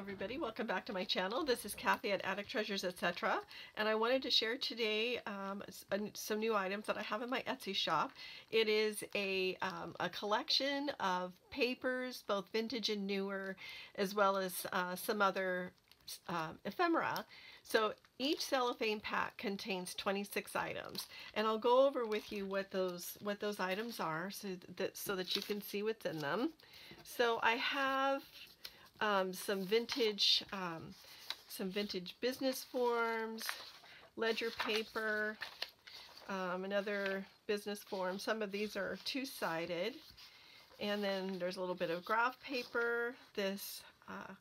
everybody, welcome back to my channel. This is Kathy at Attic Treasures Etc. And I wanted to share today um, some new items that I have in my Etsy shop. It is a, um, a collection of papers, both vintage and newer, as well as uh, some other uh, ephemera. So each cellophane pack contains 26 items and I'll go over with you what those what those items are so that so that you can see what's in them. So I have um, some vintage, um, some vintage business forms, ledger paper, um, another business form. Some of these are two-sided. And then there's a little bit of graph paper, this uh,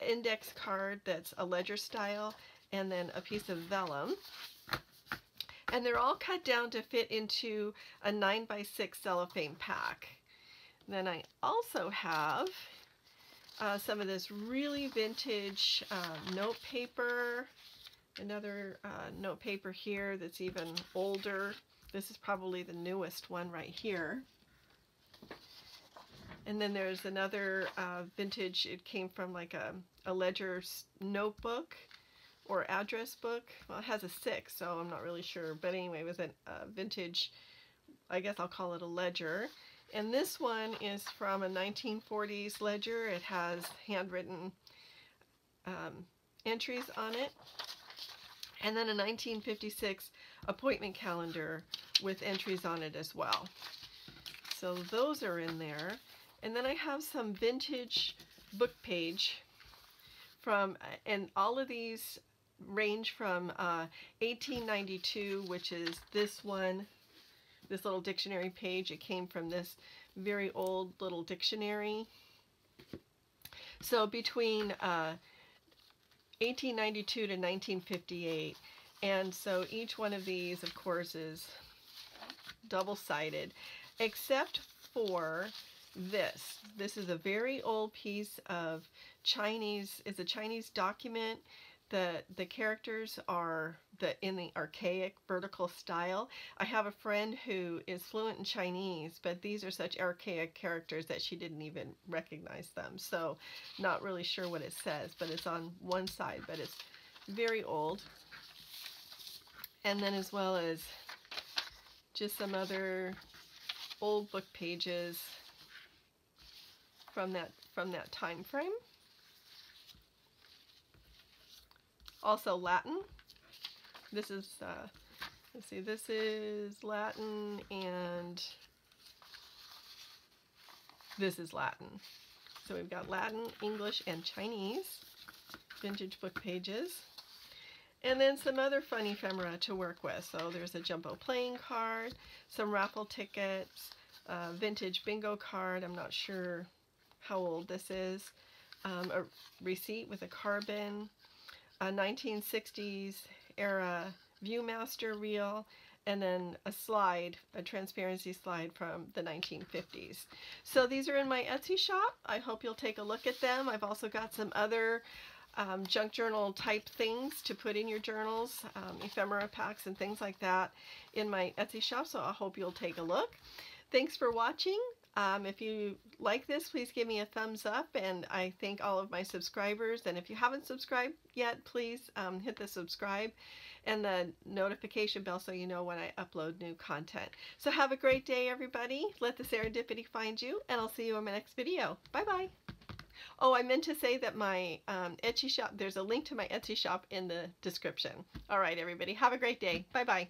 index card that's a ledger style, and then a piece of vellum. And they're all cut down to fit into a 9 by 6 cellophane pack. Then I also have uh, some of this really vintage uh, note paper. Another uh, note paper here that's even older. This is probably the newest one right here. And then there's another uh, vintage, it came from like a, a ledger notebook or address book. Well, it has a six, so I'm not really sure. But anyway, it was a vintage, I guess I'll call it a ledger. And this one is from a 1940s ledger. It has handwritten um, entries on it. And then a 1956 appointment calendar with entries on it as well. So those are in there. And then I have some vintage book page from, and all of these range from uh, 1892, which is this one, this little dictionary page. It came from this very old little dictionary. So between uh, 1892 to 1958. And so each one of these, of course, is double-sided, except for this. This is a very old piece of Chinese, it's a Chinese document the the characters are the in the archaic vertical style. I have a friend who is fluent in Chinese, but these are such archaic characters that she didn't even recognize them. So not really sure what it says, but it's on one side, but it's very old. And then as well as just some other old book pages from that from that time frame. also Latin. This is, uh, let's see, this is Latin and this is Latin. So we've got Latin, English, and Chinese vintage book pages. And then some other fun ephemera to work with. So there's a jumbo playing card, some raffle tickets, uh, vintage bingo card. I'm not sure how old this is. Um, a receipt with a carbon, a 1960s era Viewmaster reel, and then a slide, a transparency slide from the 1950s. So these are in my Etsy shop. I hope you'll take a look at them. I've also got some other um, junk journal type things to put in your journals, um, ephemera packs and things like that in my Etsy shop, so I hope you'll take a look. Thanks for watching. Um, if you like this, please give me a thumbs up, and I thank all of my subscribers. And if you haven't subscribed yet, please um, hit the subscribe and the notification bell so you know when I upload new content. So have a great day, everybody. Let the serendipity find you, and I'll see you in my next video. Bye-bye. Oh, I meant to say that my um, Etsy shop, there's a link to my Etsy shop in the description. All right, everybody. Have a great day. Bye-bye.